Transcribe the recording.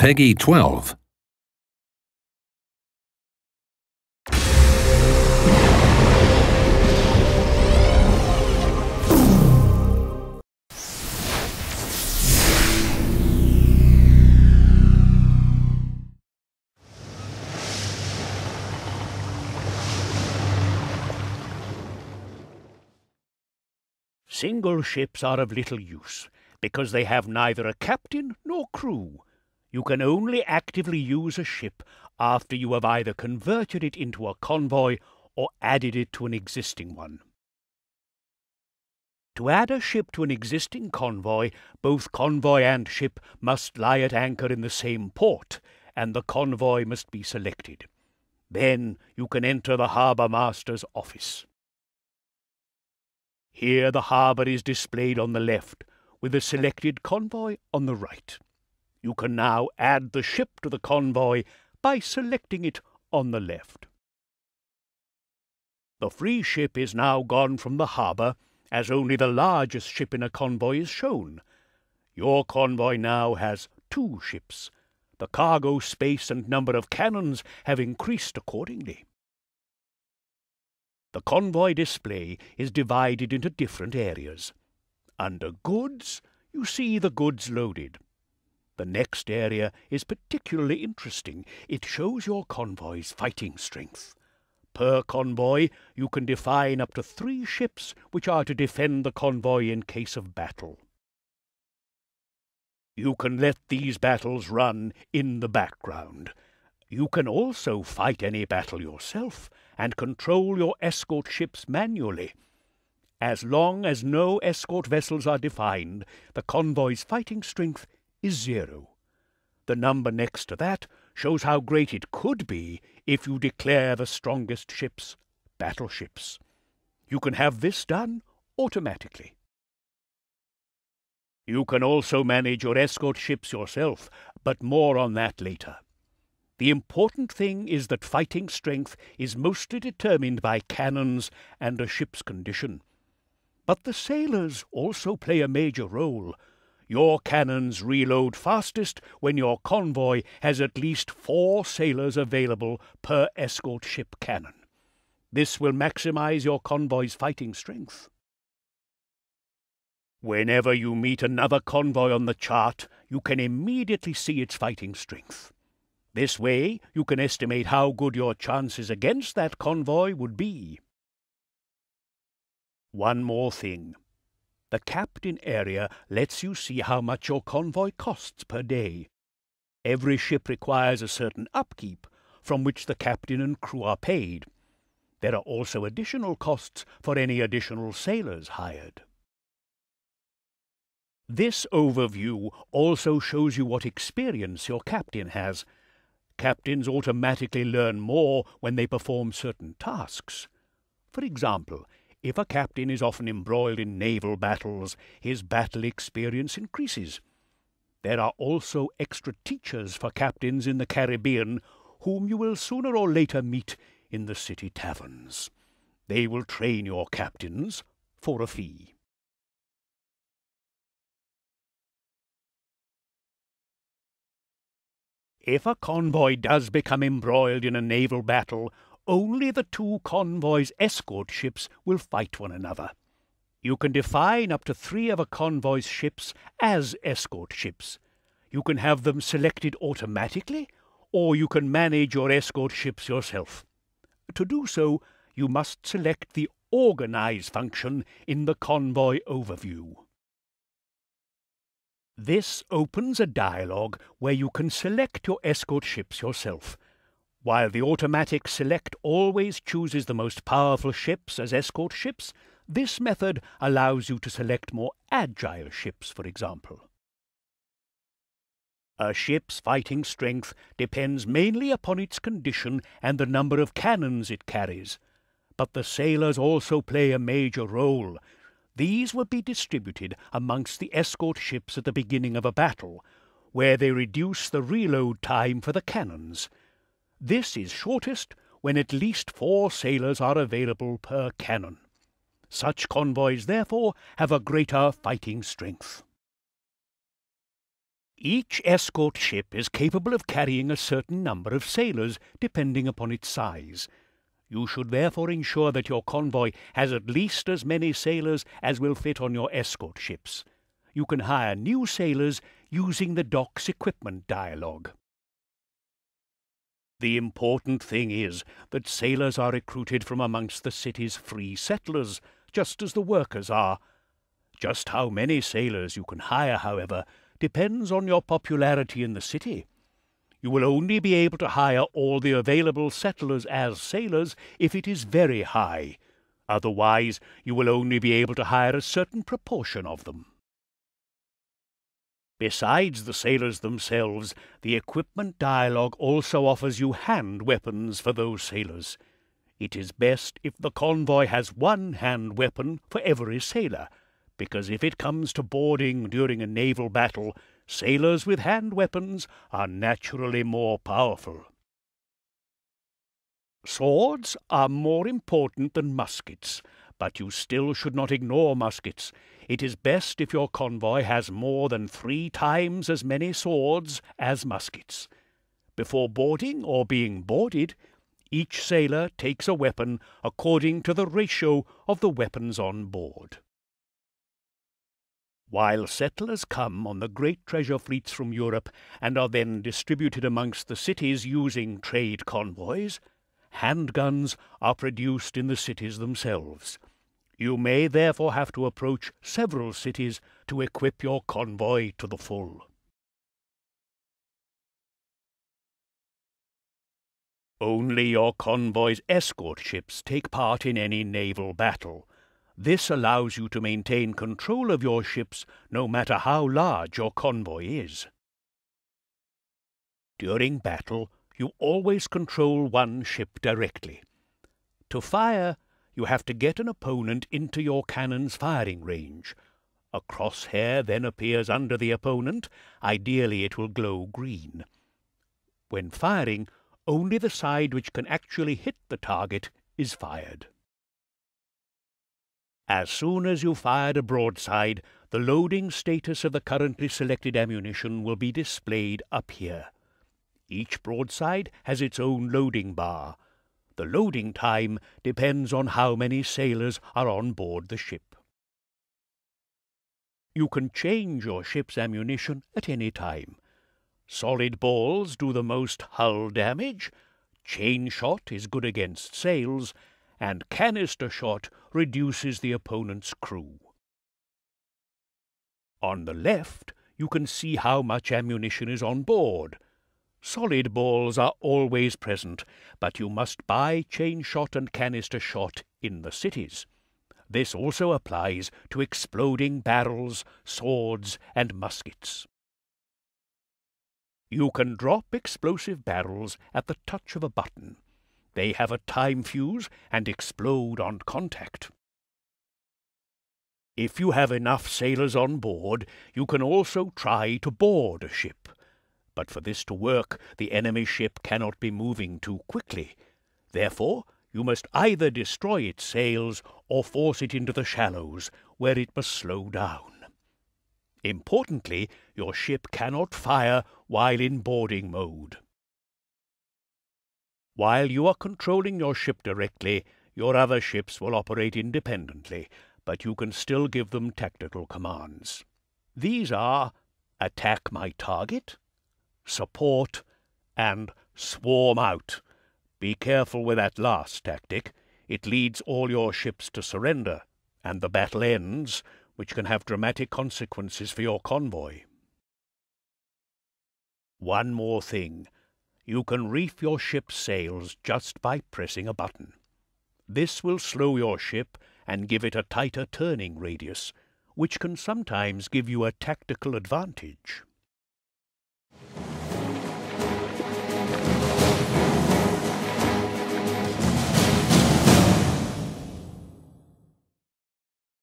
Peggy 12. Single ships are of little use, because they have neither a captain nor crew. You can only actively use a ship after you have either converted it into a convoy or added it to an existing one. To add a ship to an existing convoy, both convoy and ship must lie at anchor in the same port, and the convoy must be selected. Then you can enter the harbour master's office. Here the harbour is displayed on the left, with the selected convoy on the right. You can now add the ship to the convoy by selecting it on the left. The free ship is now gone from the harbour, as only the largest ship in a convoy is shown. Your convoy now has two ships. The cargo space and number of cannons have increased accordingly. The convoy display is divided into different areas. Under Goods, you see the goods loaded. The next area is particularly interesting. It shows your convoy's fighting strength. Per convoy, you can define up to three ships which are to defend the convoy in case of battle. You can let these battles run in the background. You can also fight any battle yourself and control your escort ships manually. As long as no escort vessels are defined, the convoy's fighting strength is zero. The number next to that shows how great it could be if you declare the strongest ships battleships. You can have this done automatically. You can also manage your escort ships yourself, but more on that later. The important thing is that fighting strength is mostly determined by cannons and a ship's condition. But the sailors also play a major role. Your cannons reload fastest when your convoy has at least four sailors available per escort ship cannon. This will maximize your convoy's fighting strength. Whenever you meet another convoy on the chart, you can immediately see its fighting strength. This way, you can estimate how good your chances against that convoy would be. One more thing. The captain area lets you see how much your convoy costs per day. Every ship requires a certain upkeep, from which the captain and crew are paid. There are also additional costs for any additional sailors hired. This overview also shows you what experience your captain has. Captains automatically learn more when they perform certain tasks. For example, if a captain is often embroiled in naval battles, his battle experience increases. There are also extra teachers for captains in the Caribbean, whom you will sooner or later meet in the city taverns. They will train your captains for a fee. If a convoy does become embroiled in a naval battle, only the two convoy's escort ships will fight one another. You can define up to three of a convoy's ships as escort ships. You can have them selected automatically, or you can manage your escort ships yourself. To do so, you must select the Organize function in the convoy overview. This opens a dialog where you can select your escort ships yourself. While the automatic select always chooses the most powerful ships as escort ships, this method allows you to select more agile ships, for example. A ship's fighting strength depends mainly upon its condition and the number of cannons it carries. But the sailors also play a major role. These will be distributed amongst the escort ships at the beginning of a battle, where they reduce the reload time for the cannons. This is shortest when at least four sailors are available per cannon. Such convoys, therefore, have a greater fighting strength. Each escort ship is capable of carrying a certain number of sailors, depending upon its size. You should therefore ensure that your convoy has at least as many sailors as will fit on your escort ships. You can hire new sailors using the dock's equipment dialogue. The important thing is that sailors are recruited from amongst the city's free settlers, just as the workers are. Just how many sailors you can hire, however, depends on your popularity in the city. You will only be able to hire all the available settlers as sailors if it is very high. Otherwise, you will only be able to hire a certain proportion of them. Besides the sailors themselves, the equipment dialogue also offers you hand weapons for those sailors. It is best if the convoy has one hand weapon for every sailor, because if it comes to boarding during a naval battle, sailors with hand weapons are naturally more powerful. Swords are more important than muskets, but you still should not ignore muskets. It is best if your convoy has more than three times as many swords as muskets. Before boarding or being boarded, each sailor takes a weapon according to the ratio of the weapons on board. While settlers come on the great treasure fleets from Europe and are then distributed amongst the cities using trade convoys, handguns are produced in the cities themselves. You may therefore have to approach several cities to equip your convoy to the full. Only your convoy's escort ships take part in any naval battle. This allows you to maintain control of your ships no matter how large your convoy is. During battle, you always control one ship directly. To fire, you have to get an opponent into your cannon's firing range. A crosshair then appears under the opponent. Ideally, it will glow green. When firing, only the side which can actually hit the target is fired. As soon as you fired a broadside, the loading status of the currently selected ammunition will be displayed up here. Each broadside has its own loading bar. The loading time depends on how many sailors are on board the ship. You can change your ship's ammunition at any time. Solid balls do the most hull damage, chain shot is good against sails, and canister shot reduces the opponent's crew. On the left, you can see how much ammunition is on board. Solid balls are always present, but you must buy chain shot and canister shot in the cities. This also applies to exploding barrels, swords, and muskets. You can drop explosive barrels at the touch of a button. They have a time fuse and explode on contact. If you have enough sailors on board, you can also try to board a ship. But for this to work, the enemy ship cannot be moving too quickly. Therefore, you must either destroy its sails or force it into the shallows, where it must slow down. Importantly, your ship cannot fire while in boarding mode. While you are controlling your ship directly, your other ships will operate independently, but you can still give them tactical commands. These are attack my target, support, and swarm out. Be careful with that last tactic. It leads all your ships to surrender, and the battle ends, which can have dramatic consequences for your convoy. One more thing. You can reef your ship's sails just by pressing a button. This will slow your ship and give it a tighter turning radius, which can sometimes give you a tactical advantage.